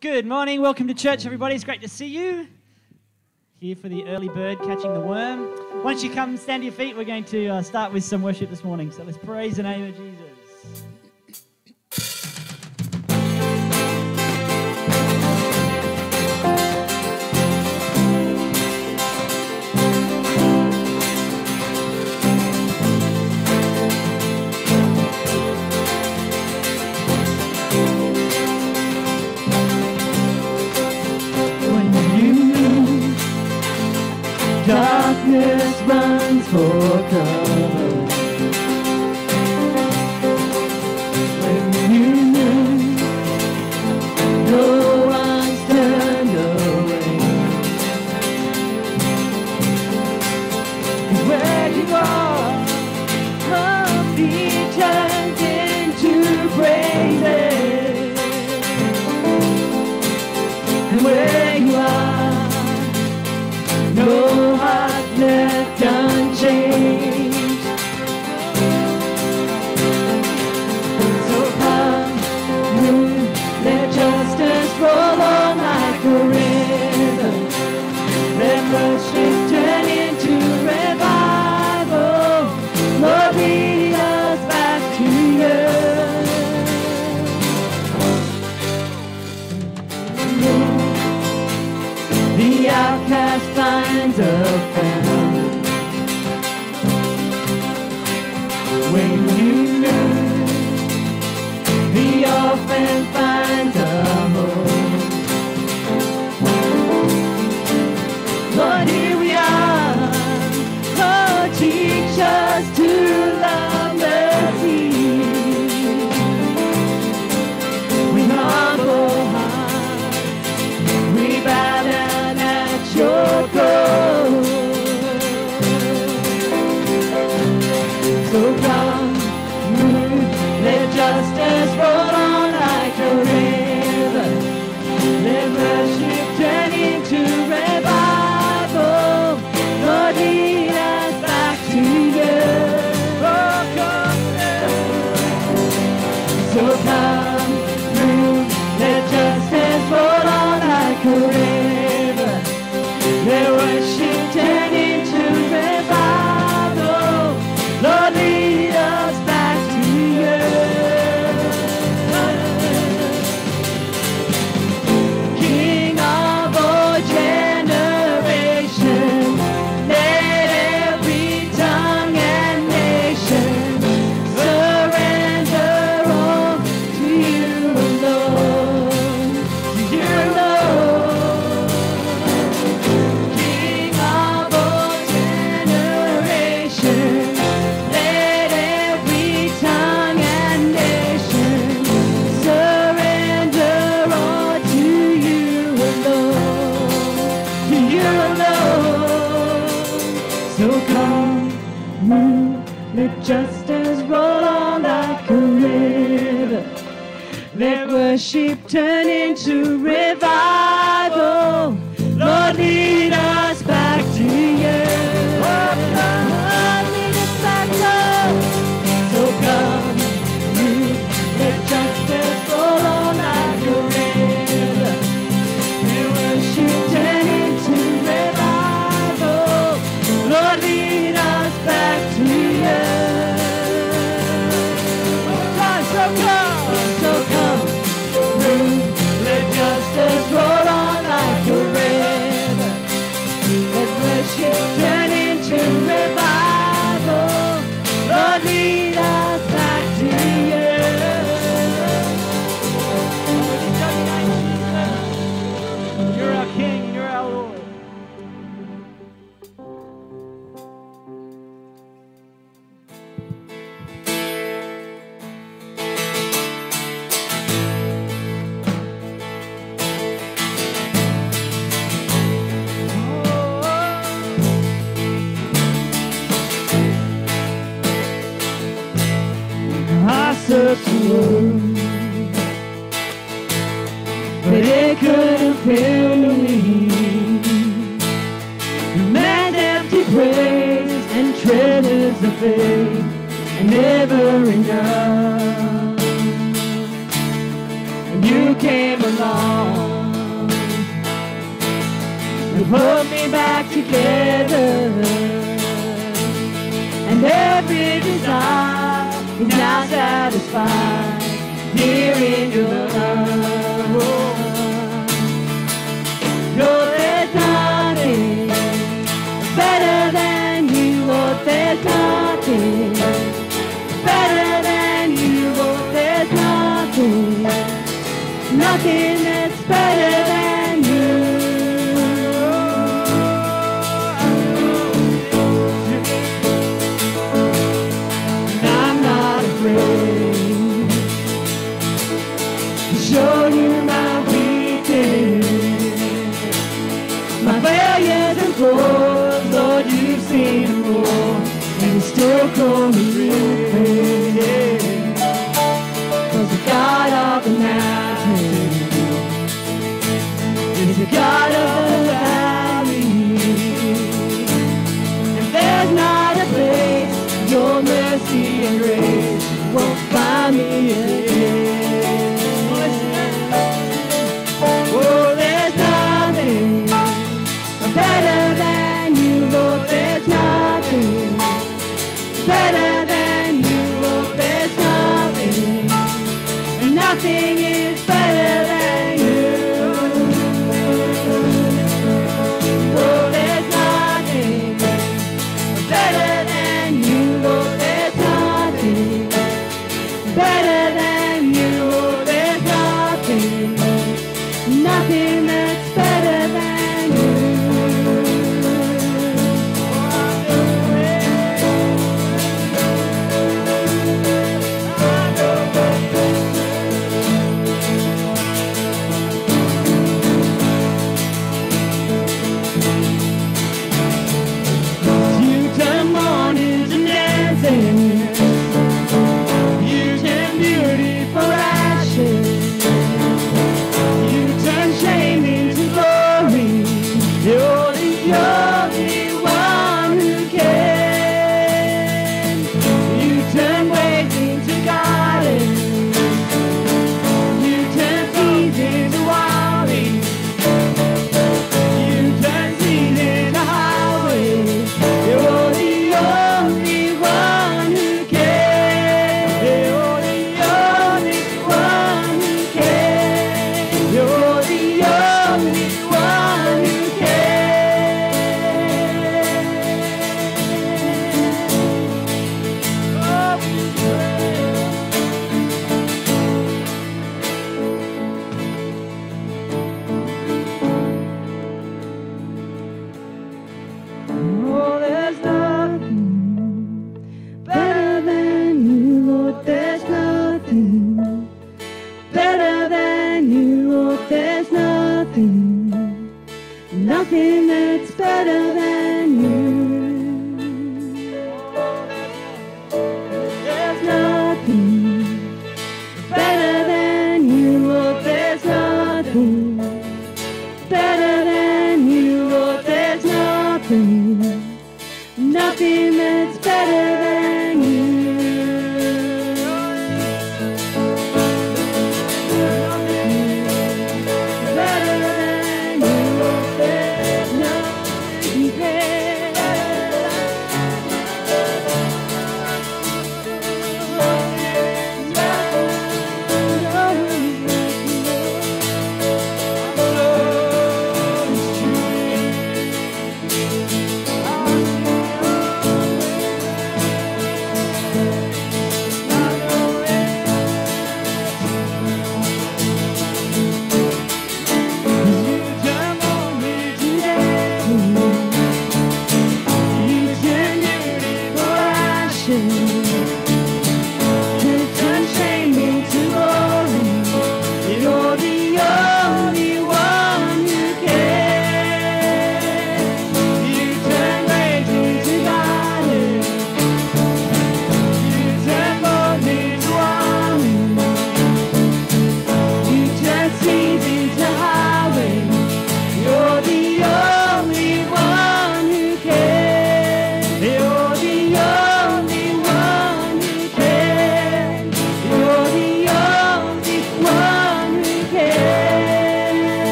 Good morning. Welcome to church, everybody. It's great to see you. Here for the early bird catching the worm. Once you come stand to your feet, we're going to uh, start with some worship this morning. So let's praise the name of Jesus.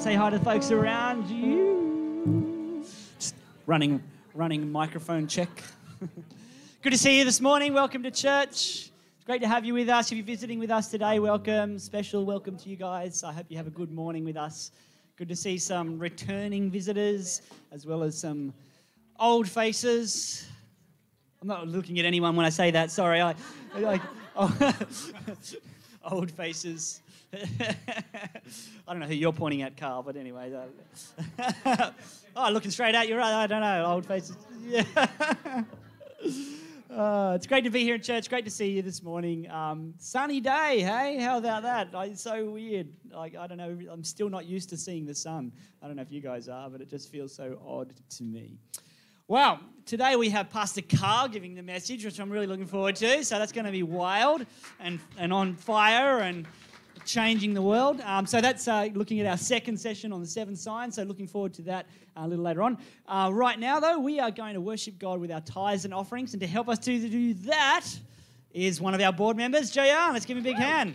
Say hi to the folks around you? Just running, running microphone check. Good to see you this morning. Welcome to church. It's great to have you with us. If you're visiting with us today, welcome. Special welcome to you guys. I hope you have a good morning with us. Good to see some returning visitors as well as some old faces. I'm not looking at anyone when I say that. Sorry. I, I, oh, old faces. I don't know who you're pointing at, Karl, but anyway. uh, oh, looking straight at you, right? I don't know. Old faces. Yeah. Uh, it's great to be here in church. Great to see you this morning. Um, sunny day, hey? How about that? Like, it's so weird. Like, I don't know. I'm still not used to seeing the sun. I don't know if you guys are, but it just feels so odd to me. Well, today we have Pastor Karl giving the message, which I'm really looking forward to. So that's going to be wild and, and on fire and changing the world. Um, so that's uh, looking at our second session on the seven signs. So looking forward to that uh, a little later on. Uh, right now, though, we are going to worship God with our tithes and offerings. And to help us to do that is one of our board members, JR. Let's give him a big hand.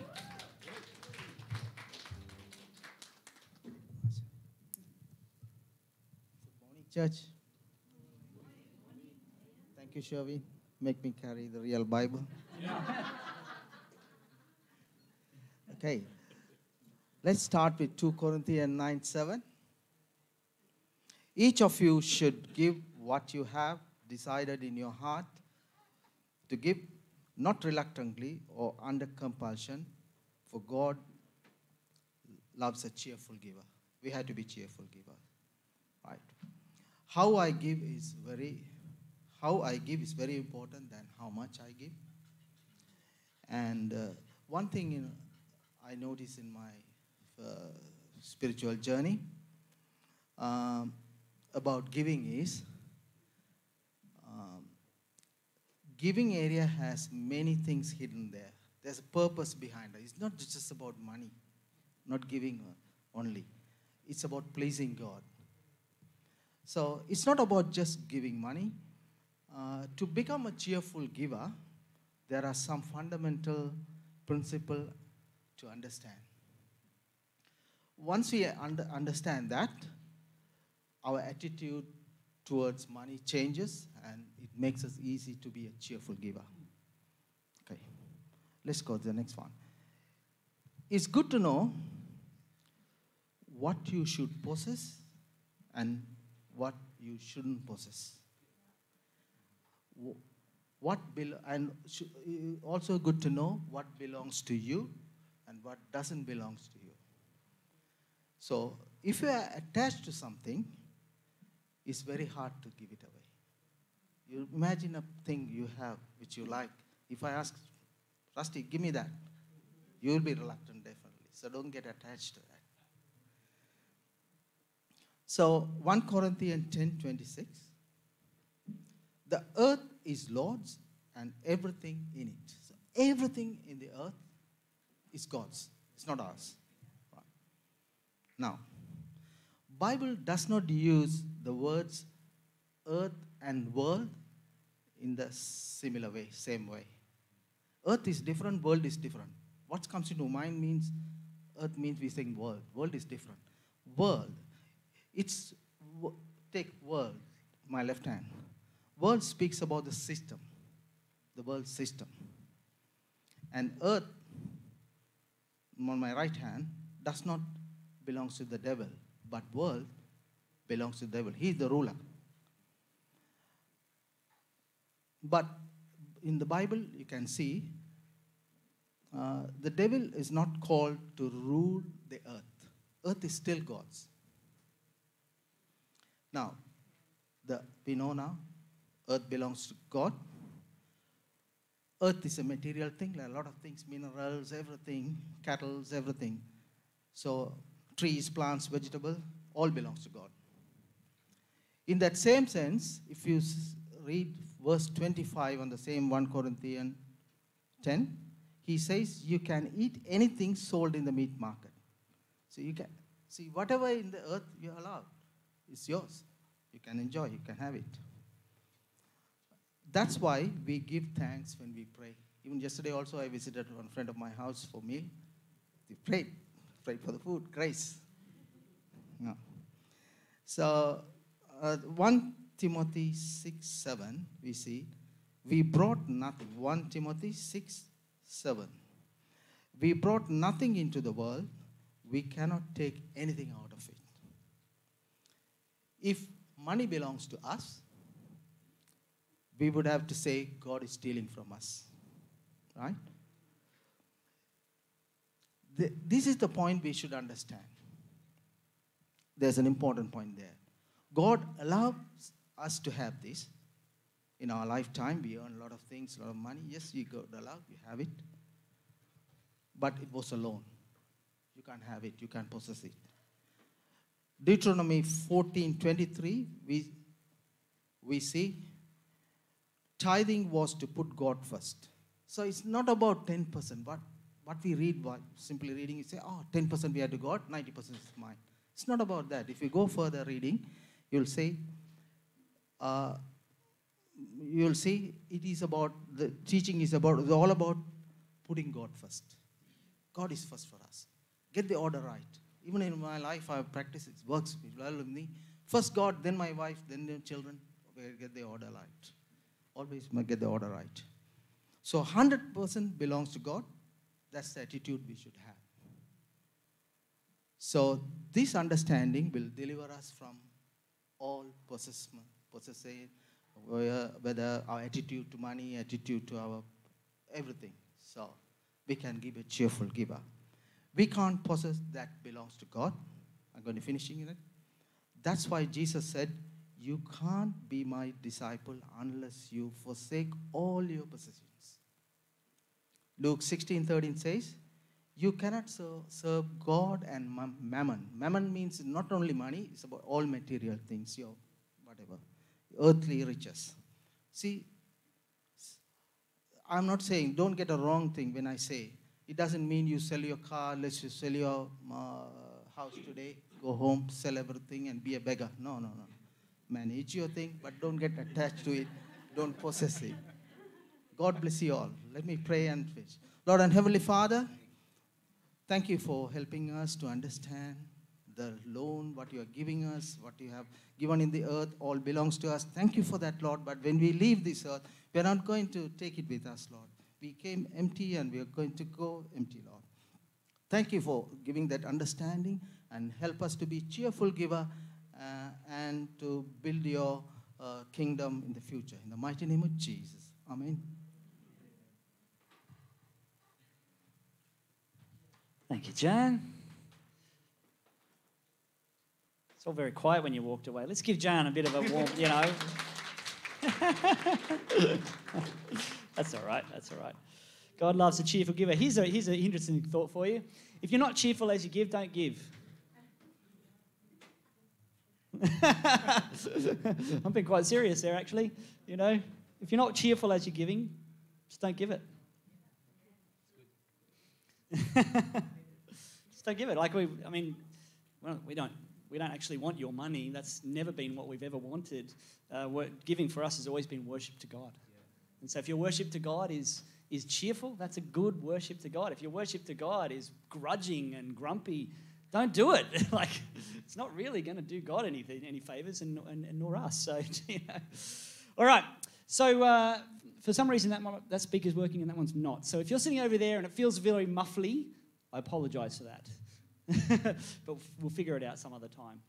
Morning, church. Thank you, Sherwin. Make me carry the real Bible. okay. Let's start with 2 Corinthians 9 7. Each of you should give what you have decided in your heart to give, not reluctantly or under compulsion, for God loves a cheerful giver. We have to be cheerful givers. Right. How I give is very how I give is very important than how much I give. And uh, one thing you know, I notice in my uh, spiritual journey um, about giving is um, giving area has many things hidden there. There's a purpose behind it. It's not just about money, not giving only. It's about pleasing God. So it's not about just giving money. Uh, to become a cheerful giver, there are some fundamental principle to understand. Once we under, understand that, our attitude towards money changes and it makes us easy to be a cheerful giver. Okay, let's go to the next one. It's good to know what you should possess and what you shouldn't possess. What bel- and also good to know what belongs to you and what doesn't belong to you. So if you are attached to something, it's very hard to give it away. You imagine a thing you have which you like. If I ask, Rusty, give me that, you will be reluctant definitely. So don't get attached to that. So 1 Corinthians 10 26. The earth is Lord's and everything in it. So everything in the earth is God's. It's not ours. Right. Now, Bible does not use the words earth and world in the similar way, same way. Earth is different, world is different. What comes into mind means earth means we saying world. World is different. World, it's take world, my left hand. World speaks about the system, the world system. And earth on my right hand does not belongs to the devil, but world belongs to the devil. He is the ruler. But in the Bible, you can see uh, the devil is not called to rule the earth. Earth is still God's. Now, the, we know now, earth belongs to God. Earth is a material thing, a lot of things, minerals, everything, cattle, everything. So, trees, plants, vegetable, all belongs to God. In that same sense, if you read verse 25 on the same 1 Corinthians 10, he says you can eat anything sold in the meat market. So you can see whatever in the earth you're allowed. It's yours. You can enjoy, you can have it. That's why we give thanks when we pray. Even yesterday also I visited one friend of my house for meal. They prayed. Prayed for the food. Grace. Yeah. So uh, 1 Timothy 6 7, we see, we brought nothing. 1 Timothy 6 7. We brought nothing into the world, we cannot take anything out of it. If money belongs to us, we would have to say God is stealing from us. Right? The, this is the point we should understand. There's an important point there. God allows us to have this in our lifetime. We earn a lot of things, a lot of money. Yes, you God allow, you have it. But it was a loan. You can't have it, you can't possess it. Deuteronomy 14 23, we, we see tithing was to put God first. So it's not about 10%. but what we read, by simply reading, you say, oh, 10% we have to God, 90% is mine. It's not about that. If you go further reading, you'll say, uh, you'll see it is about, the teaching is about, it's all about putting God first. God is first for us. Get the order right. Even in my life, I practice it works well with me. First God, then my wife, then the children. Get the order right. Always get the order right. So 100% belongs to God. That's the attitude we should have. So this understanding will deliver us from all possessment, possessing, whether our attitude to money, attitude to our everything. So we can give a cheerful giver. We can't possess that belongs to God. I'm going to finishing it. That's why Jesus said, You can't be my disciple unless you forsake all your possessions. Luke 16 13 says, You cannot serve, God and mammon. Mammon means not only money, it's about all material things, your whatever, earthly riches. See, I'm not saying, don't get a wrong thing when I say, it doesn't mean you sell your car, let's you sell your uh, house today, go home, sell everything, and be a beggar. No, no, no. Manage your thing, but don't get attached to it. Don't possess it. God bless you all. Let me pray and finish. Lord and Heavenly Father, thank you for helping us to understand the loan, what you are giving us, what you have given in the earth, all belongs to us. Thank you for that, Lord. But when we leave this earth, we are not going to take it with us, Lord. We came empty and we are going to go empty, Lord. Thank you for giving that understanding and help us to be cheerful giver and to build your uh, kingdom in the future. In the mighty name of Jesus. Amen. Thank you, Jan. It's all very quiet when you walked away. Let's give Jan a bit of a warm, you know. that's all right. That's all right. God loves a cheerful giver. Here's, a, here's an interesting thought for you. If you're not cheerful as you give, don't give. I'm being quite serious there, actually. You know, if you're not cheerful as you're giving, just don't give it. just don't give it. Like we, I mean, well, we don't we don't actually want your money. That's never been what we've ever wanted. Uh, giving for us has always been worship to God. And so if your worship to God is, is cheerful, that's a good worship to God. If your worship to God is grudging and grumpy, don't do it. like, it's not really going to do God anything, any favors, and, and, and, nor us. So, you know. All right. So, uh, for some reason, that, that speaker's working and that one's not. So, if you're sitting over there and it feels very muffly, I apologize for that. but we'll figure it out some other time.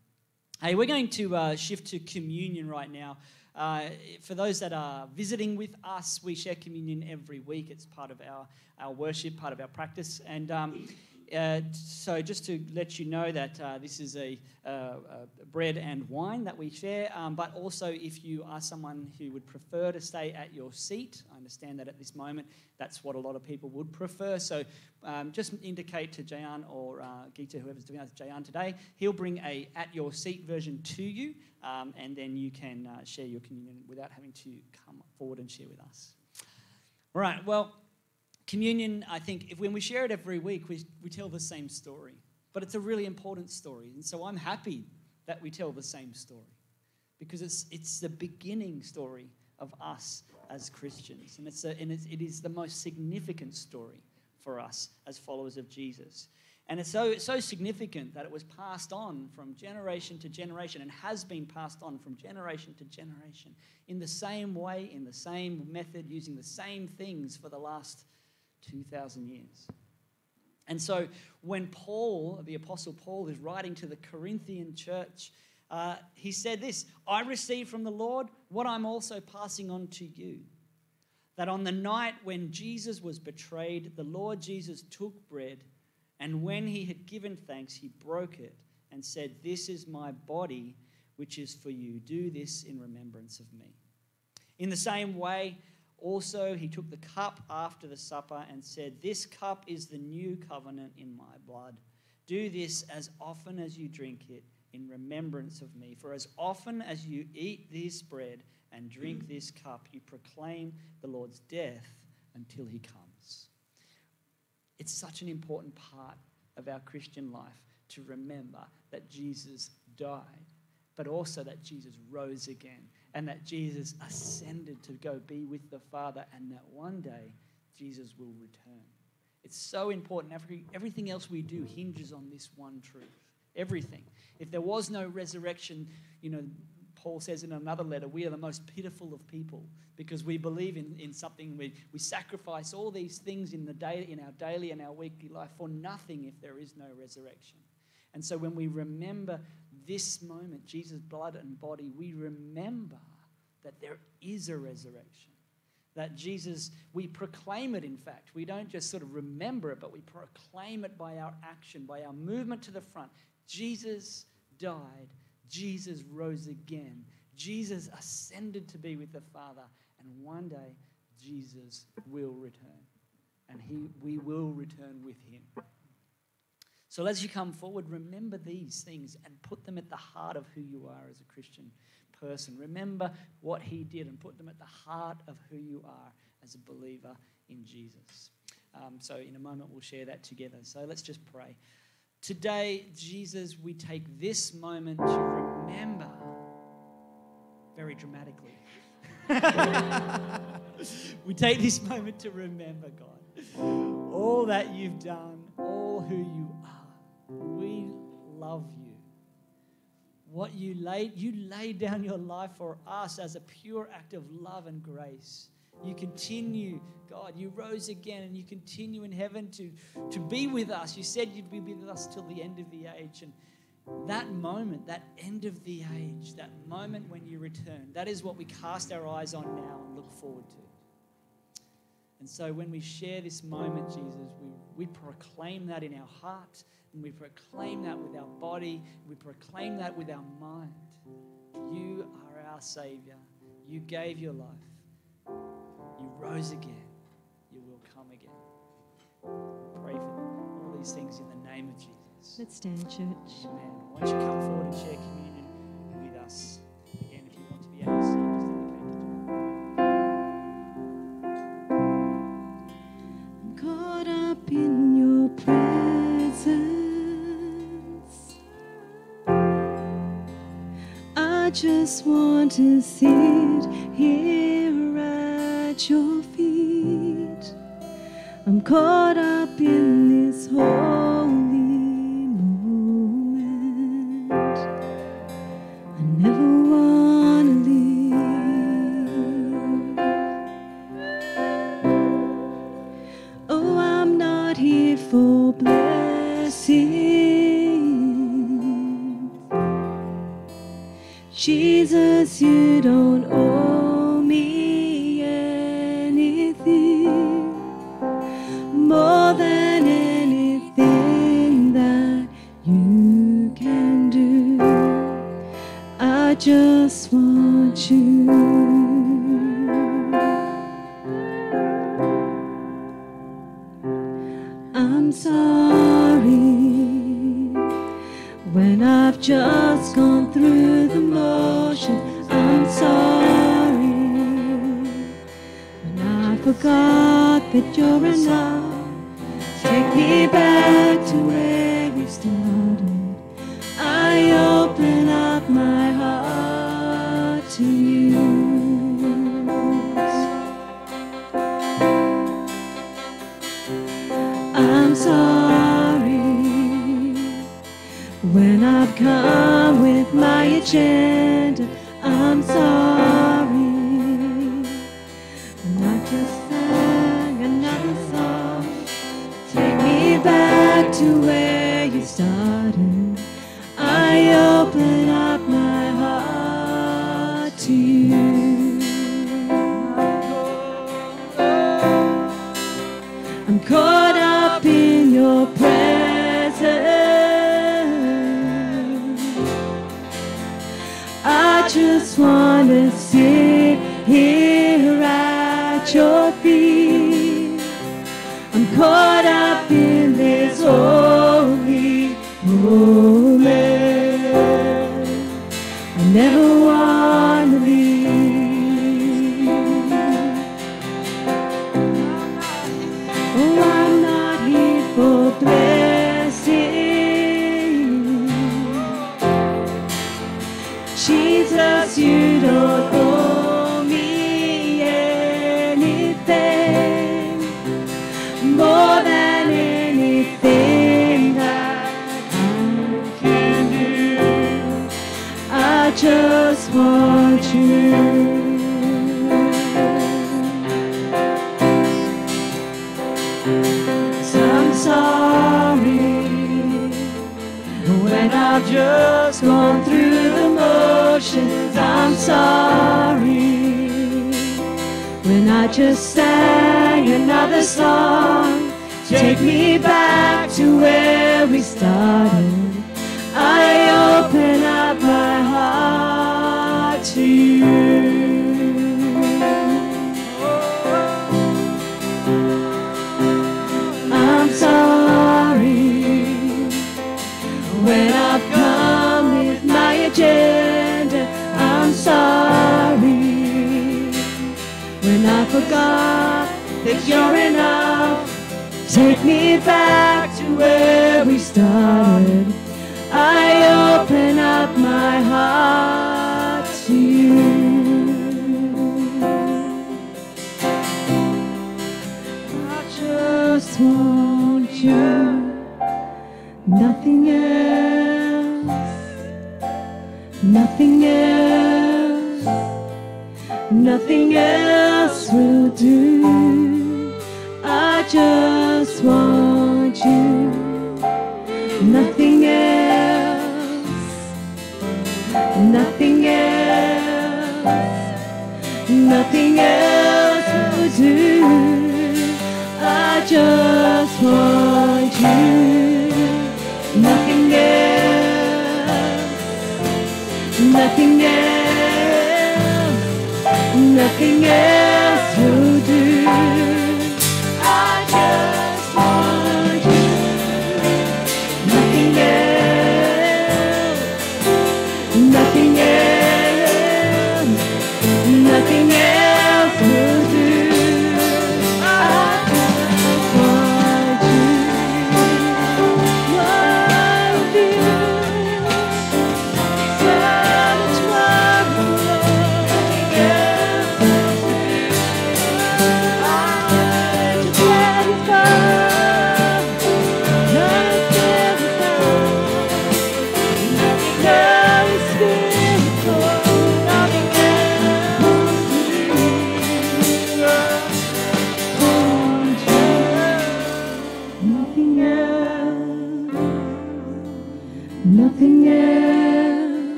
Hey, we're going to uh, shift to communion right now. Uh, for those that are visiting with us, we share communion every week. It's part of our, our worship, part of our practice. And um, uh, so, just to let you know that uh, this is a, uh, bread and wine that we share, um, but also if you are someone who would prefer to stay at your seat, I understand that at this moment that's what a lot of people would prefer. So, um, just indicate to Jayan or uh, Gita, whoever's doing that, Jayan today, he'll bring a at your seat version to you, um, and then you can uh, share your communion without having to come forward and share with us. All right, well communion, I think, if, when we share it every week, we, we tell the same story. But it's a really important story. And so I'm happy that we tell the same story because it's, it's the beginning story of us as Christians. And, it's a, and it's, it is the most significant story for us as followers of Jesus. And it's so, it's so significant that it was passed on from generation to generation and has been passed on from generation to generation in the same way, in the same method, using the same things for the last 2,000 years. And so when Paul, the Apostle Paul, is writing to the Corinthian church, uh, he said this I received from the Lord what I'm also passing on to you. That on the night when Jesus was betrayed, the Lord Jesus took bread, and when he had given thanks, he broke it and said, This is my body, which is for you. Do this in remembrance of me. In the same way, also, he took the cup after the supper and said, This cup is the new covenant in my blood. Do this as often as you drink it in remembrance of me. For as often as you eat this bread and drink this cup, you proclaim the Lord's death until he comes. It's such an important part of our Christian life to remember that Jesus died, but also that Jesus rose again and that Jesus ascended to go be with the Father, and that one day Jesus will return. It's so important. Every, everything else we do hinges on this one truth. Everything. If there was no resurrection, you know, Paul says in another letter, we are the most pitiful of people because we believe in, in something. We, we sacrifice all these things in, the day, in our daily and our weekly life for nothing if there is no resurrection. And so when we remember this moment, Jesus' blood and body, we remember that there is a resurrection. That Jesus, we proclaim it, in fact. We don't just sort of remember it, but we proclaim it by our action, by our movement to the front. Jesus died, Jesus rose again, Jesus ascended to be with the Father, and one day Jesus will return. And he, we will return with him. So as you come forward, remember these things and put them at the heart of who you are as a Christian person. Remember what he did and put them at the heart of who you are as a believer in Jesus. Um, so in a moment, we'll share that together. So let's just pray. Today, Jesus, we take this moment to remember very dramatically. we take this moment to remember, God, all that you've done, all who you are. We love you. What you laid, you laid down your life for us as a pure act of love and grace. You continue, God, you rose again and you continue in heaven to, to be with us. You said you'd be with us till the end of the age. And that moment, that end of the age, that moment when you return, that is what we cast our eyes on now and look forward to. And so when we share this moment, Jesus, we, we proclaim that in our heart and we proclaim that with our body, we proclaim that with our mind. You are our Savior. You gave your life. You rose again. You will come again. Pray for all these things in the name of Jesus. Let's stand, church. Amen. Why don't you come forward and share communion with us? Just want to sit here at your feet. I'm caught you don't owe me anything more than anything that you can do. I just want you. Forgot that you're enough. Take me back to where we started. I open up my heart to you. I'm sorry when I've come with my agenda. I've just gone through the motions. I'm sorry when I just sang another song. Take me back to where we started. I open up my heart to you. Back to where we started. I open up my heart to you. I just want you, nothing else, nothing else, nothing else will do. I just want nothing else will do. I just want you, nothing else, nothing else, nothing else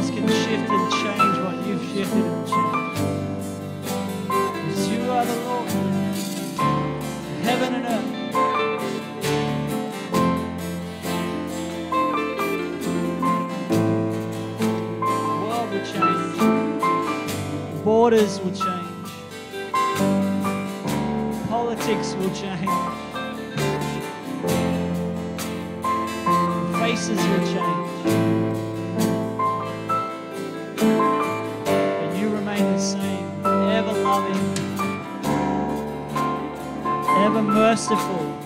else can shift and change what you've shifted and changed. Because you are the Lord, heaven and earth. The world will change. Borders will change. Politics will change. Ever merciful,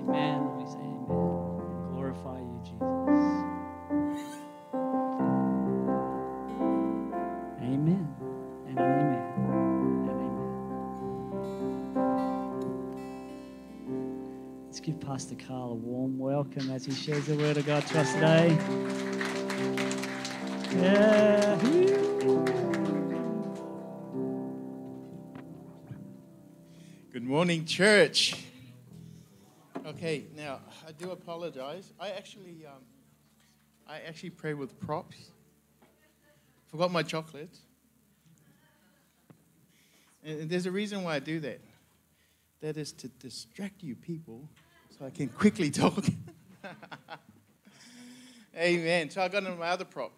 amen, we say amen. Glorify you, Jesus. Amen. And amen. And amen. Let's give Pastor Karl a warm welcome as he shares the word of God to us today. Yeah. Good morning, church. Okay, now I do apologize. I actually, um, I actually pray with props. Forgot my chocolate. And there's a reason why I do that. That is to distract you people, so I can quickly talk. Amen. So I got into my other prop.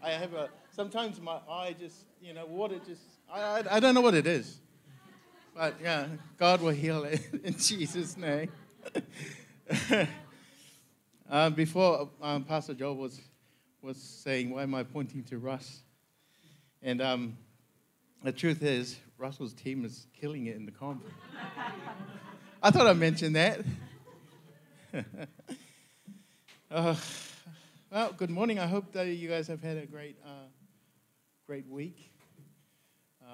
I have a. Sometimes my eye just, you know, water just. I, I, I don't know what it is. But yeah, God will heal it in Jesus' name. uh, before um, Pastor Joel was was saying, Why am I pointing to Russ? And um, the truth is, Russell's team is killing it in the comp. I thought I mentioned that. uh, well, good morning. I hope that you guys have had a great, uh, great week,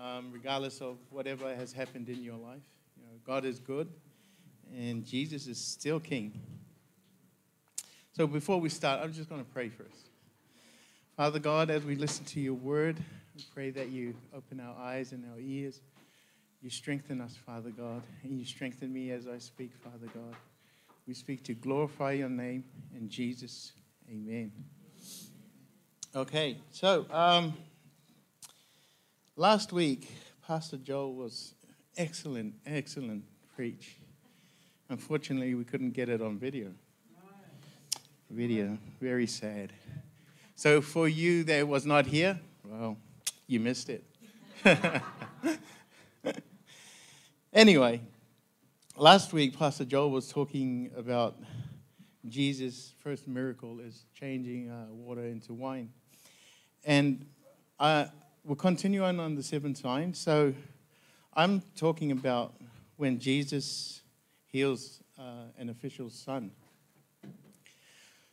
um, regardless of whatever has happened in your life. You know, God is good, and Jesus is still King. So before we start, I'm just going to pray first. Father God, as we listen to your word, we pray that you open our eyes and our ears. You strengthen us, Father God, and you strengthen me as I speak, Father God. We speak to glorify your name in Jesus. Amen. Okay, so um, last week, Pastor Joel was excellent, excellent preach. Unfortunately, we couldn't get it on video. Video, very sad. So for you that was not here, well, you missed it. anyway, last week Pastor Joel was talking about Jesus' first miracle is changing uh, water into wine, and uh, we'll continue on on the seventh sign. So I'm talking about when Jesus heals uh, an official's son.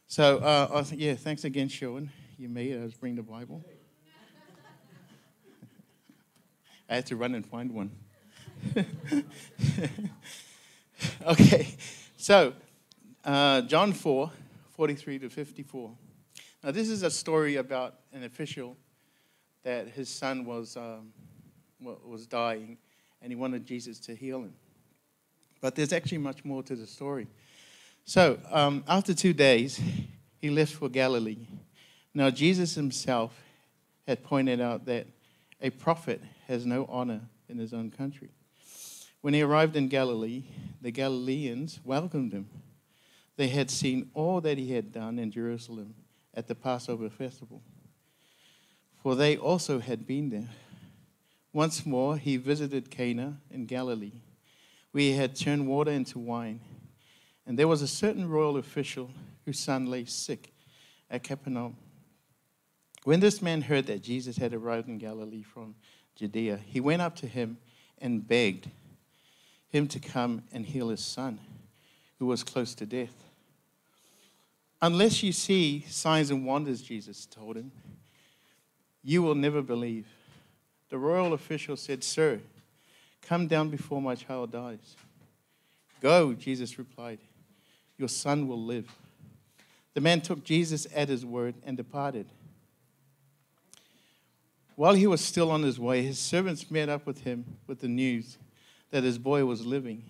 So, uh, yeah, thanks again, Sean. You made us bring the Bible. I had to run and find one. okay, so uh, John 4 43 to 54. Now, this is a story about an official that his son was, um, was dying and he wanted Jesus to heal him. But there's actually much more to the story. So, um, after two days, he left for Galilee. Now, Jesus himself had pointed out that a prophet has no honor in his own country. When he arrived in Galilee, the Galileans welcomed him. They had seen all that he had done in Jerusalem at the Passover festival, for they also had been there. Once more, he visited Cana in Galilee, he had turned water into wine. And there was a certain royal official whose son lay sick at Capernaum. When this man heard that Jesus had arrived in Galilee from Judea, he went up to him and begged him to come and heal his son, who was close to death. Unless you see signs and wonders, Jesus told him, you will never believe. The royal official said, Sir, come down before my child dies. Go, Jesus replied your son will live. The man took Jesus at his word and departed. While he was still on his way, his servants met up with him with the news that his boy was living.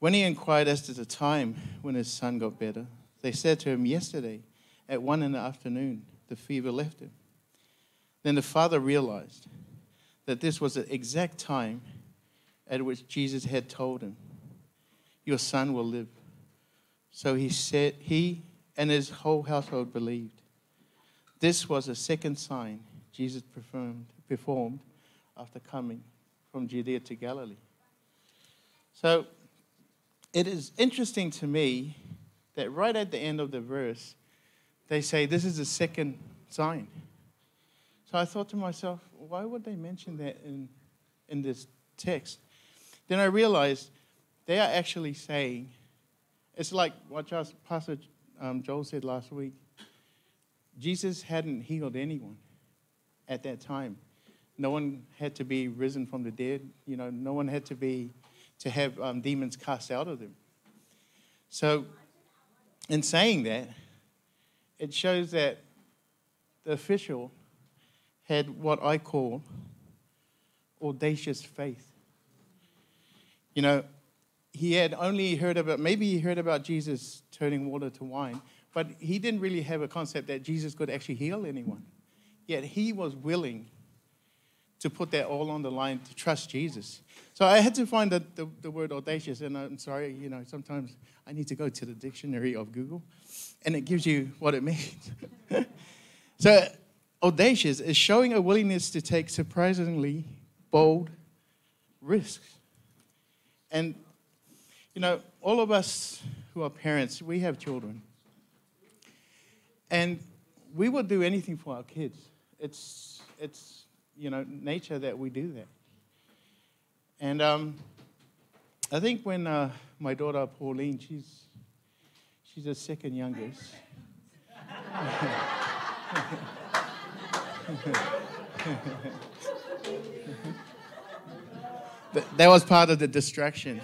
When he inquired as to the time when his son got better, they said to him, Yesterday, at one in the afternoon, the fever left him. Then the father realized that this was the exact time at which Jesus had told him, Your son will live. So he said he and his whole household believed. This was a second sign Jesus performed, performed after coming from Judea to Galilee. So it is interesting to me that right at the end of the verse, they say this is the second sign. So I thought to myself, why would they mention that in, in this text? Then I realized they are actually saying it's like what Pastor um, Joel said last week. Jesus hadn't healed anyone at that time. No one had to be risen from the dead. You know, no one had to be to have um, demons cast out of them. So, in saying that, it shows that the official had what I call audacious faith. You know, he had only heard about, maybe he heard about Jesus turning water to wine, but he didn't really have a concept that Jesus could actually heal anyone. Yet he was willing to put that all on the line to trust Jesus. So I had to find the, the, the, word audacious, and I'm sorry, you know, sometimes I need to go to the dictionary of Google, and it gives you what it means. so audacious is showing a willingness to take surprisingly bold risks. And you know, all of us who are parents, we have children. And we will do anything for our kids. It's, it's you know, nature that we do that. And um, I think when uh, my daughter Pauline, she's, she's the second youngest. that was part of the distraction.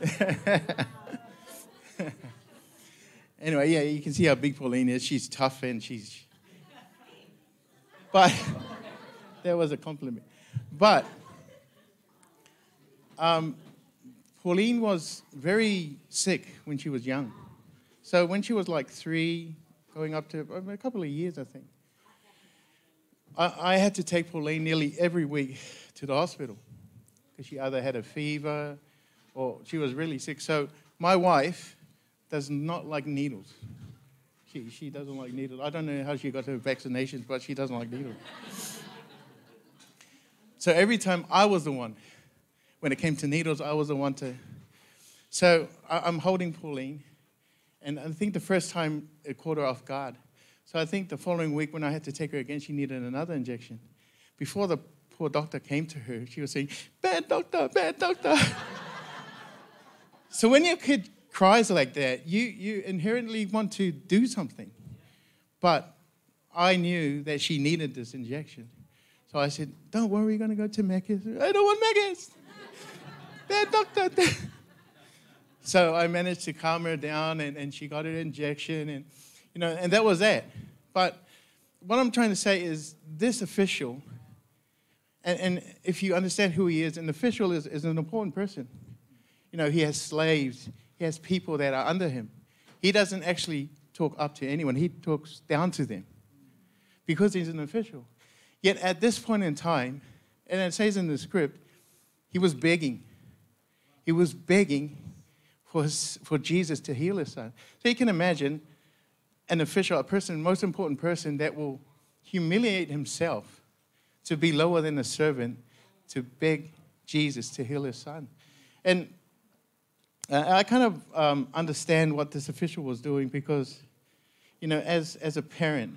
anyway, yeah, you can see how big Pauline is. She's tough and she's. But that was a compliment. But um, Pauline was very sick when she was young. So when she was like three, going up to a couple of years, I think, I, I had to take Pauline nearly every week to the hospital because she either had a fever or she was really sick. So my wife does not like needles. She, she doesn't like needles. I don't know how she got her vaccinations, but she doesn't like needles. so every time I was the one, when it came to needles, I was the one to. So I, I'm holding Pauline, and I think the first time it caught her off guard. So I think the following week, when I had to take her again, she needed another injection. Before the poor doctor came to her, she was saying, Bad doctor, bad doctor. so when your kid cries like that, you, you inherently want to do something. But I knew that she needed this injection. So I said, Don't worry, you're going to go to Macca's. I don't want Macca's. bad doctor. so I managed to calm her down, and, and she got her injection, and, you know, and that was that. But what I'm trying to say is this official, and, and if you understand who he is, an official is, is an important person. You know, he has slaves, he has people that are under him. He doesn't actually talk up to anyone, he talks down to them because he's an official. Yet at this point in time, and it says in the script, he was begging. He was begging for, his, for Jesus to heal his son. So you can imagine an official, a person, most important person that will humiliate himself to be lower than a servant to beg Jesus to heal his son. And uh, I kind of um, understand what this official was doing because, you know, as, as a parent,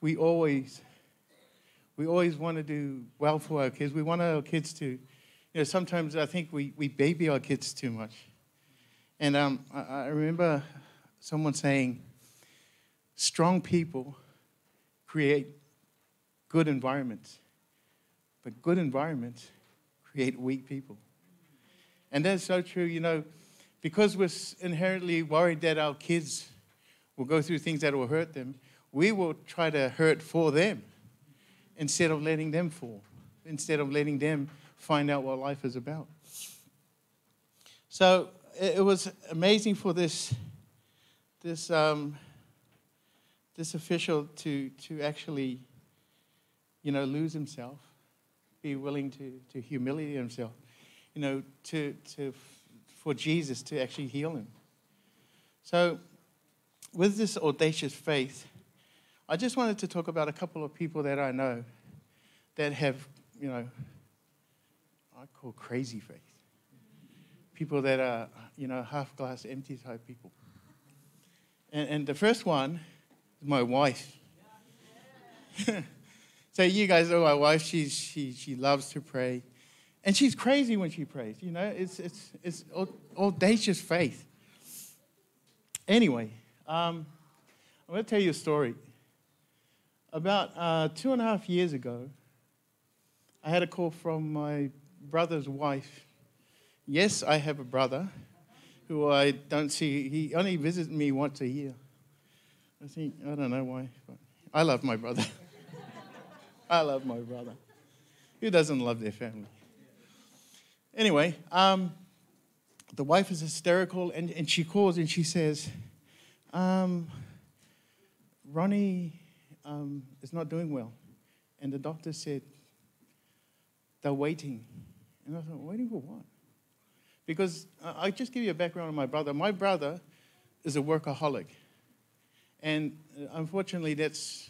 we always, we always want to do well for our kids. We want our kids to, you know, sometimes I think we, we baby our kids too much. And um, I, I remember someone saying, strong people create good environments, but good environments create weak people. And that's so true, you know, because we're inherently worried that our kids will go through things that will hurt them, we will try to hurt for them instead of letting them fall, instead of letting them find out what life is about. So it was amazing for this, this, um, this official to, to actually, you know, lose himself, be willing to, to humiliate himself you know, to, to, for Jesus to actually heal him. So, with this audacious faith, I just wanted to talk about a couple of people that I know that have, you know, I call crazy faith. People that are, you know, half glass empty type people. And, and the first one my wife. so you guys know my wife. She's, she, she loves to pray. And she's crazy when she prays. You know, it's, it's, it's audacious faith. Anyway, um, I'm going to tell you a story. About uh, two and a half years ago, I had a call from my brother's wife. Yes, I have a brother who I don't see. He only visits me once a year. I think, I don't know why, but I love my brother. I love my brother. Who doesn't love their family? Anyway, um, the wife is hysterical, and, and she calls and she says, um, Ronnie um, is not doing well. And the doctor said, they're waiting. And I thought, waiting for what? Because uh, I'll just give you a background on my brother. My brother is a workaholic. And uh, unfortunately, that's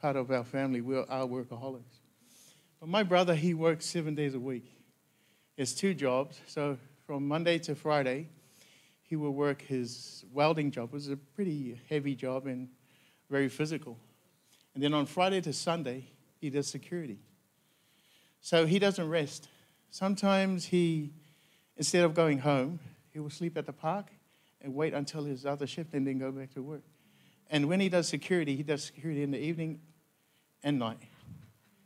part of our family. We are workaholics. But my brother, he works seven days a week has two jobs. So from Monday to Friday, he will work his welding job. It was a pretty heavy job, and very physical. And then on Friday to Sunday, he does security. So he doesn't rest. Sometimes he, instead of going home, he will sleep at the park and wait until his other shift and then go back to work. And when he does security, he does security in the evening and night,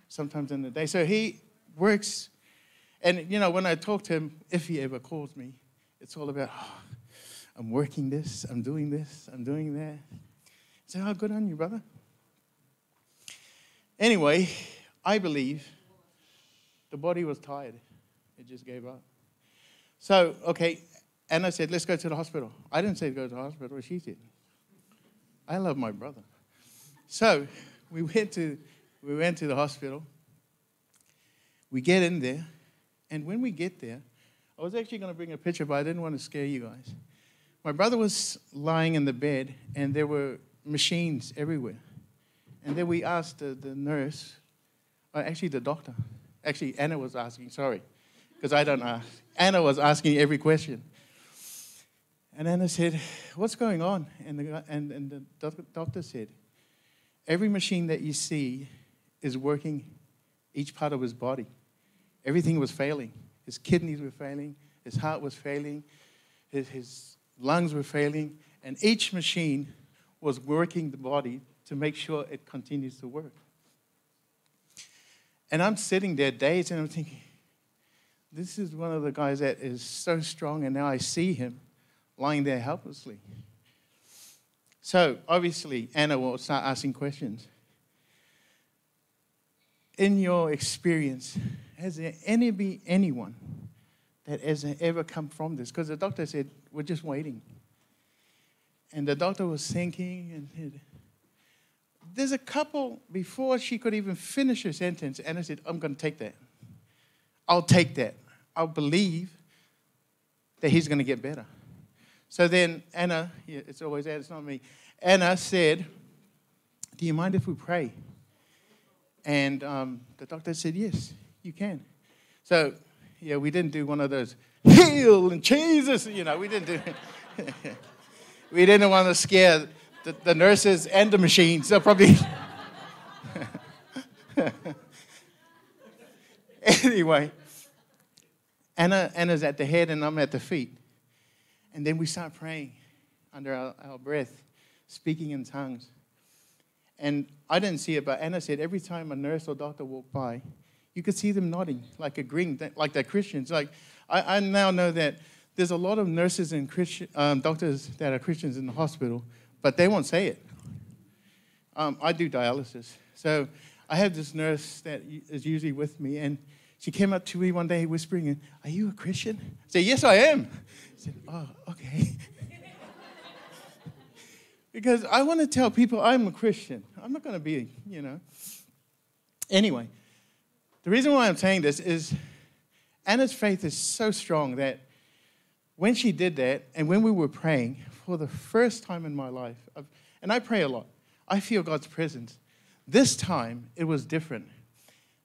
sometimes in the day. So he works. And, you know, when I talk to him, if he ever calls me, it's all about, oh, I'm working this, I'm doing this, I'm doing that. I say, oh, good on you, brother. Anyway, I believe the body was tired. It just gave up. So, okay, Ana said, let's go to the hospital. I didn't say go to the hospital, she did. I love my brother. So we went to we went to the hospital. We get in there, and when we get there, I was actually going to bring a picture, but I didn't want to scare you guys. My brother was lying in the bed, and there were machines everywhere. And then we asked the, the nurse, or actually the doctor. Actually, Ana was asking, sorry, because I don't ask. Ana was asking every question. And Ana said, What's going on? And the, and, and the doctor said, Every machine that you see is working each part of his body. Everything was failing. His kidneys were failing, his heart was failing, his, his lungs were failing, and each machine was working the body to make sure it continues to work. And I'm sitting there days and I'm thinking, this is one of the guys that is so strong, and now I see him lying there helplessly. So obviously, Ana will start asking questions. In your experience, has there any be anyone that has ever come from this? Because the doctor said, We're just waiting. And the doctor was thinking and said, There's a couple before she could even finish her sentence. Ana said, I'm going to take that. I'll take that. I'll believe that he's going to get better. So then Ana, yeah, it's always Ana, it's not me. Ana said, Do you mind if we pray? And um, the doctor said, Yes, you can. So, yeah, we didn't do one of those heal and Jesus, you know, we didn't do We didn't want to scare the, the nurses and the machines. So probably. anyway, Ana, Ana's at the head and I'm at the feet. And then we start praying under our, our breath, speaking in tongues. And I didn't see it, but Ana said every time a nurse or doctor walked by, you could see them nodding, like agreeing, like they're Christians. Like I, I now know that there's a lot of nurses and Christian, um, doctors that are Christians in the hospital, but they won't say it. Um, I do dialysis, so I have this nurse that is usually with me, and she came up to me one day whispering, Are you a Christian? I said, Yes, I am. I said, Oh, okay. because I want to tell people I'm a Christian. I'm not going to be, you know. Anyway, the reason why I'm saying this is Ana's faith is so strong that when she did that, and when we were praying, for the first time in my life, and I pray a lot, I feel God's presence. This time, it was different.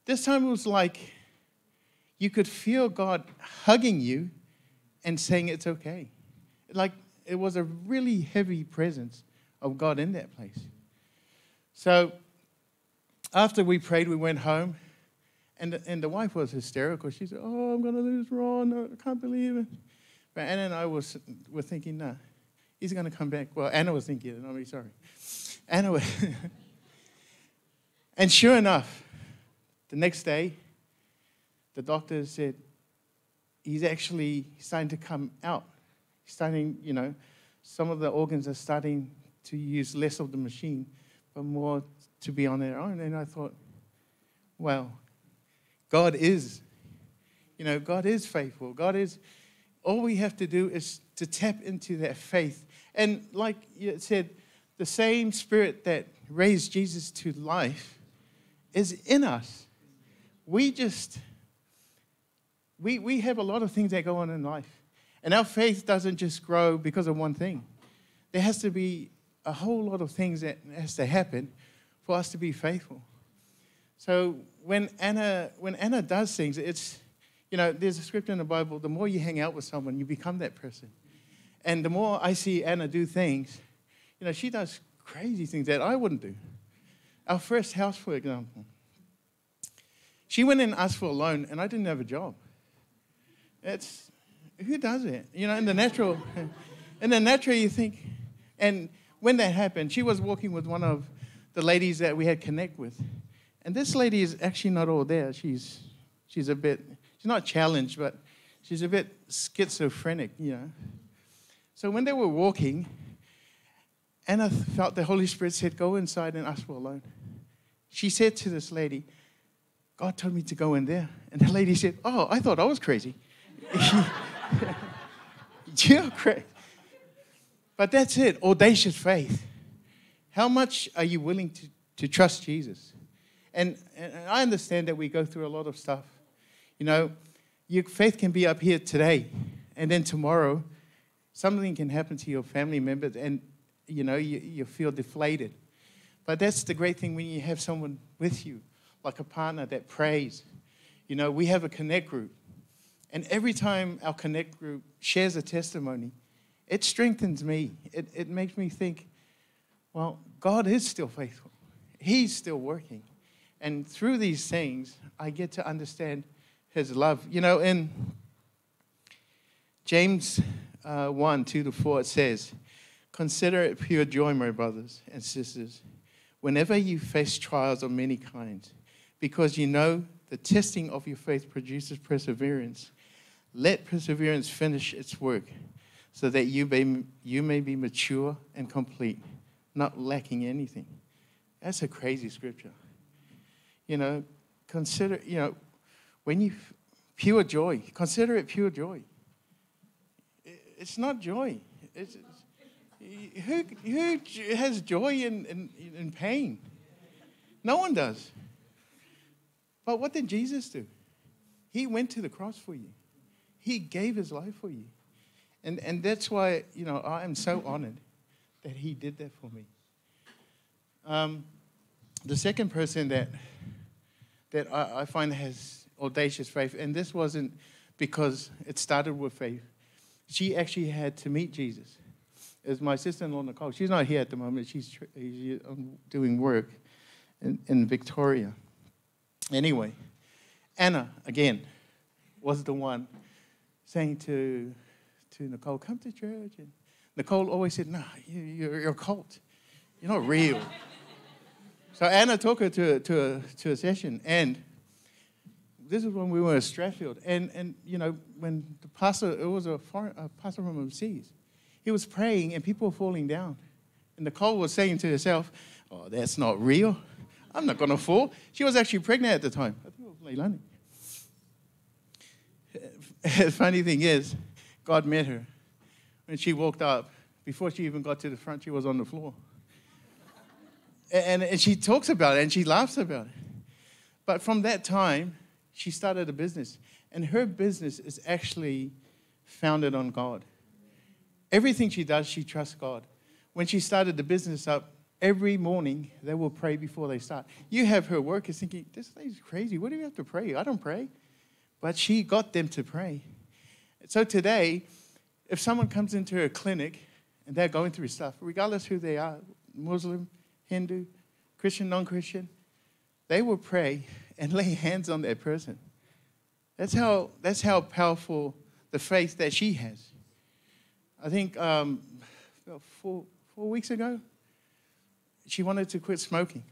This time, it was like you could feel God hugging you and saying it's okay. Like it was a really heavy presence of God in that place. So after we prayed, we went home, and the, and the wife was hysterical. She said, Oh, I'm going to lose Ron. I can't believe it. But Ana and I was, were thinking, No, he's going to come back. Well, Ana was thinking. I'm sorry. Ana was. and sure enough, the next day, the doctor said, he's actually starting to come out. He's starting, you know, some of the organs are starting to use less of the machine, but more to be on their own. And I thought, well, God is, you know, God is faithful. God is, all we have to do is to tap into that faith. And like you said, the same spirit that raised Jesus to life is in us. We just we, we have a lot of things that go on in life. And our faith doesn't just grow because of one thing. There has to be a whole lot of things that has to happen for us to be faithful. So when Ana, when Ana does things, it's, you know, there's a scripture in the Bible, the more you hang out with someone, you become that person. And the more I see Ana do things, you know, she does crazy things that I wouldn't do. Our first house, for example. She went and asked for a loan, and I didn't have a job. It's who does it? You know, in the natural, in the natural, you think. And when that happened, she was walking with one of the ladies that we had connect with, and this lady is actually not all there. She's she's a bit she's not challenged, but she's a bit schizophrenic, you know. So when they were walking, Ana felt the Holy Spirit said, Go inside and ask for a loan. She said to this lady, God told me to go in there. And the lady said, Oh, I thought I was crazy. You're crazy. But that's it audacious faith. How much are you willing to, to trust Jesus? And, and I understand that we go through a lot of stuff. You know, your faith can be up here today, and then tomorrow, something can happen to your family members, and you know, you, you feel deflated. But that's the great thing when you have someone with you, like a partner that prays. You know, we have a connect group. And every time our connect group shares a testimony, it strengthens me. It, it makes me think, well, God is still faithful, He's still working. And through these things, I get to understand His love. You know, in James uh, 1 2 to 4, it says, Consider it pure joy, my brothers and sisters, whenever you face trials of many kinds, because you know the testing of your faith produces perseverance. Let perseverance finish its work, so that you may, you may be mature and complete, not lacking anything. That's a crazy scripture. You know, consider, you know, when you, pure joy, consider it pure joy. It's not joy. It's, who, who has joy in, in, in pain? No one does. But what did Jesus do? He went to the cross for you. He gave his life for you. And, and that's why, you know, I am so honored that he did that for me. Um, the second person that, that I, I find has audacious faith, and this wasn't because it started with faith, she actually had to meet Jesus is my sister-in-law Nicole. She's not here at the moment. She's, she's um, doing work in, in Victoria. Anyway, Ana again was the one saying to to Nicole, "Come to church." And Nicole always said, "No, you, you're, you're a cult. You're not real." so Ana took her to to a, to a session, and this is when we were in Strathfield, and and you know when the pastor, it was a, foreign, a pastor from overseas he was praying and people were falling down. And Nicole was saying to herself, Oh, that's not real. I'm not going to fall. She was actually pregnant at the time. I think it was Leilani. The funny thing is, God met her. When she walked up, before she even got to the front, she was on the floor. And, and she talks about it and she laughs about it. But from that time, she started a business. And her business is actually founded on God. Everything she does, she trusts God. When she started the business up, every morning they will pray before they start. You have her workers thinking, this lady's crazy. What do we have to pray? I don't pray. But she got them to pray. So today, if someone comes into a clinic and they're going through stuff, regardless who they are Muslim, Hindu, Christian, non Christian they will pray and lay hands on that person. That's how, that's how powerful the faith that she has. I think um, four, four weeks ago, she wanted to quit smoking.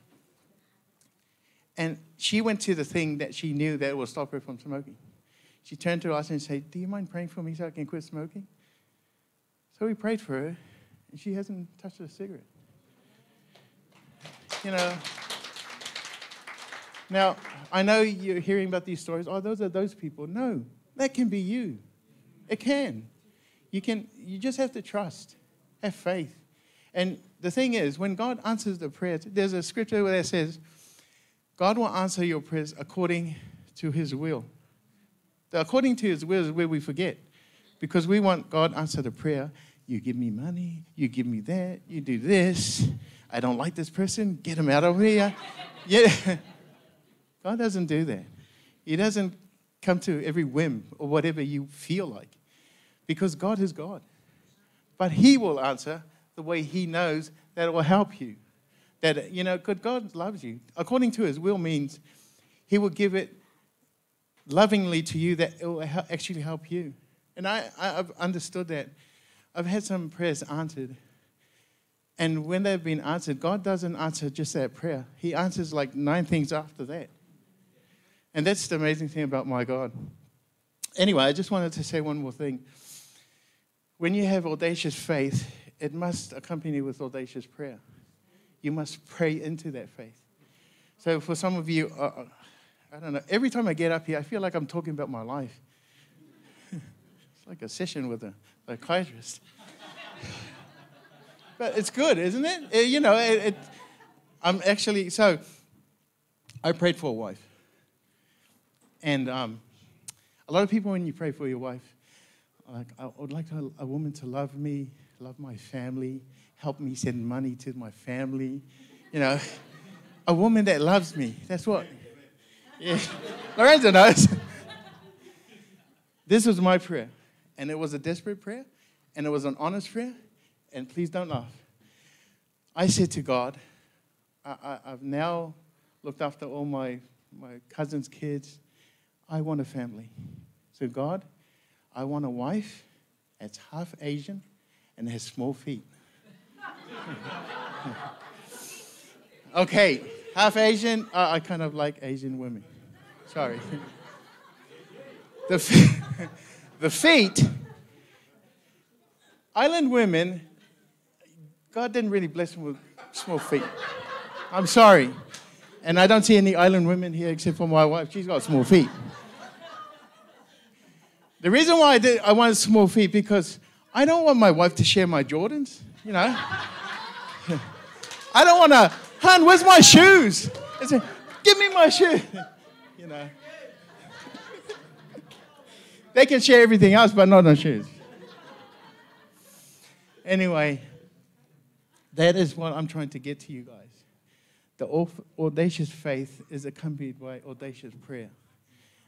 And she went to the thing that she knew that would stop her from smoking. She turned to us and said, Do you mind praying for me so I can quit smoking? So we prayed for her, and she hasn't touched a cigarette. You know, now, I know you're hearing about these stories. Oh, those are those people. No, that can be you. It can. You can you just have to trust, have faith. And the thing is, when God answers the prayers, there's a scripture where it says, God will answer your prayers according to his will. According to his will is where we forget. Because we want God answer the prayer. You give me money, you give me that, you do this. I don't like this person, get him out of here. yeah. God doesn't do that. He doesn't come to every whim or whatever you feel like because God is God. But He will answer the way He knows that it will help you. That, you know, God loves you. According to His will means He will give it lovingly to you that it will actually help you. And I, I've understood that. I've had some prayers answered. And when they've been answered, God doesn't answer just that prayer. He answers like nine things after that. And that's the amazing thing about my God. Anyway, I just wanted to say one more thing. When you have audacious faith, it must accompany with audacious prayer. You must pray into that faith. So for some of you, uh, uh I don't know, every time I get up here, I feel like I'm talking about my life. it's like a session with a psychiatrist. but it's good, isn't it? it you know, it, it, I'm actually, so I prayed for a wife. And um, a lot of people, when you pray for your wife, like, I would like a woman to love me, love my family, help me send money to my family. You know, a woman that loves me. That's what. Yeah. Lorenzo knows. this was my prayer. And it was a desperate prayer, and it was an honest prayer. And please don't laugh. I said to God, I, have now looked after all my, my cousins' kids. I want a family. So, God, I want a wife that's half Asian and has small feet. okay, half Asian. Uh, I kind of like Asian women. Sorry. the, f- the feet, island women, God didn't really bless them with small feet. I'm sorry. And I don't see any island women here except for my wife. She's got small feet. The reason why I, did, I wanted small feet because I don't want my wife to share my Jordans, you know. I don't want to, hon, where's my shoes? Give me my shoes, you know. they can share everything else, but not on shoes. Anyway, that is what I'm trying to get to you guys. The audacious faith is accompanied by audacious prayer.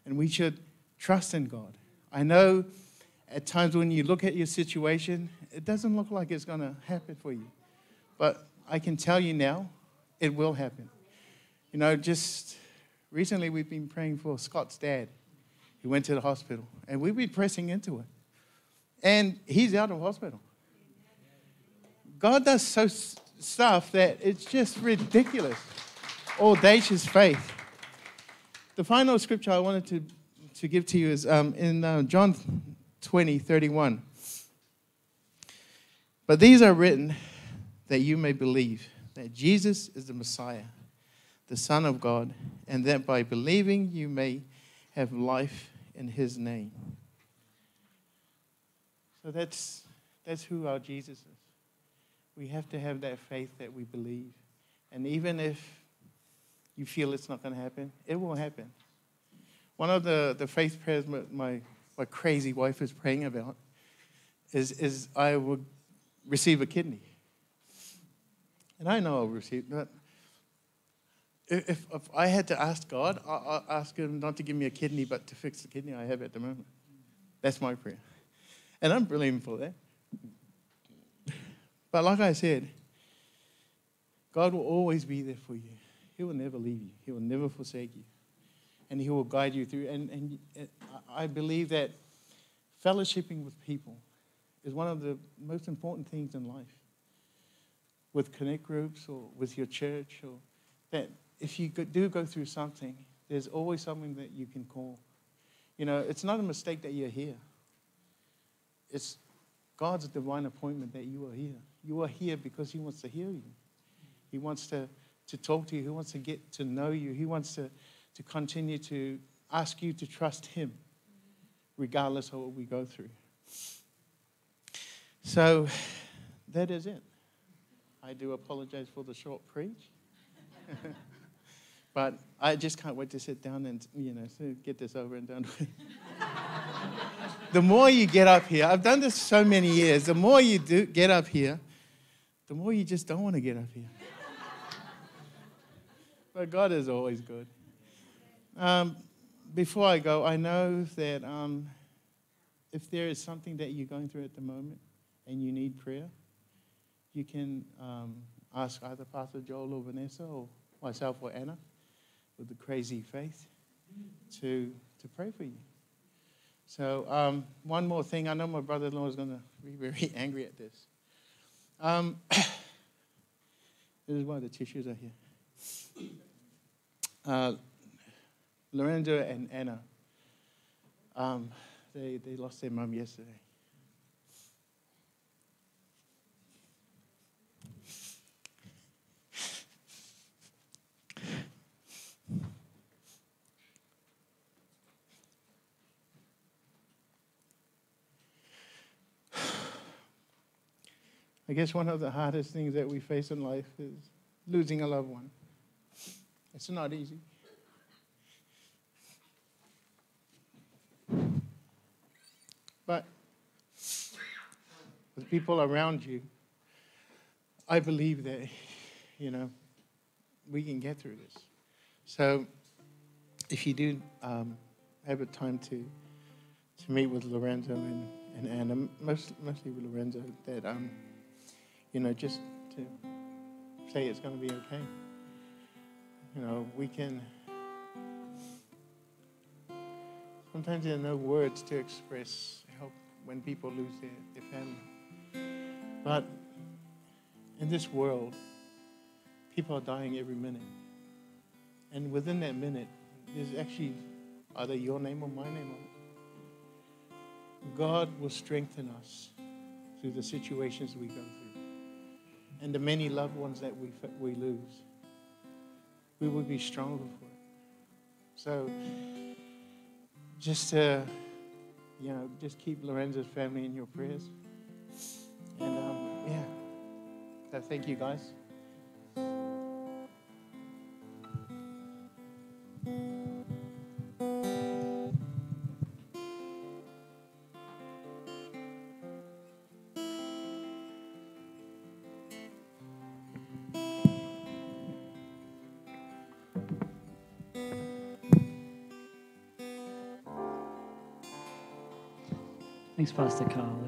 And we should trust in God. I know at times when you look at your situation, it doesn't look like it's going to happen for you. But I can tell you now, it will happen. You know, just recently we've been praying for Scott's dad. He went to the hospital, and we've been pressing into it. And he's out of hospital. God does so stuff that it's just ridiculous. Audacious faith. The final scripture I wanted to to give to you is um, in uh, John 20, 31. But these are written that you may believe that Jesus is the Messiah, the Son of God, and that by believing you may have life in his name. So that's, that's who our Jesus is. We have to have that faith that we believe. And even if you feel it's not going to happen, it will happen. One of the, the faith prayers my, my, my crazy wife is praying about is, is I will receive a kidney. And I know I'll receive, but if, if I had to ask God, I'll, ask Him not to give me a kidney, but to fix the kidney I have at the moment. That's my prayer. And I'm believing for that. But like I said, God will always be there for you. He will never leave you, He will never forsake you and He will guide you through. And, and I believe that fellowshipping with people is one of the most important things in life. With connect groups or with your church, or that if you do go through something, there's always something that you can call. You know, it's not a mistake that you're here. It's God's divine appointment that you are here. You are here because He wants to hear you. He wants to, to talk to you. He wants to get to know you. He wants to to continue to ask you to trust Him, regardless of what we go through. So that is it. I do apologize for the short preach. but I just can't wait to sit down and, you know, get this over and done with. the more you get up here, I've done this so many years, the more you do get up here, the more you just don't want to get up here. but God is always good. Um, before I go, I know that um, if there is something that you're going through at the moment and you need prayer, you can um, ask either Pastor Joel or Vanessa or myself or Ana with the crazy faith to, to pray for you. So, um, one more thing. I know my brother in law is going to be very angry at this. Um, this is why the tissues are here. Uh, Lorenzo and Ana, um, they, they lost their mum yesterday. I guess one of the hardest things that we face in life is losing a loved one. It's not easy. But with people around you, I believe that, you know, we can get through this. So if you do um, have a time to, to meet with Lorenzo and, and Ana, most, mostly with Lorenzo, that, um, you know, just to say it's going to be okay. You know, we can. Sometimes there are no words to express help when people lose their, their family. But in this world, people are dying every minute. And within that minute, there's actually either your name or my name on it. God will strengthen us through the situations we go through and the many loved ones that we, we lose. We will be stronger for it. So, just to, you know, just keep Lorenzo's family in your prayers. And um, yeah, so thank you guys. Thanks, Pastor Karl.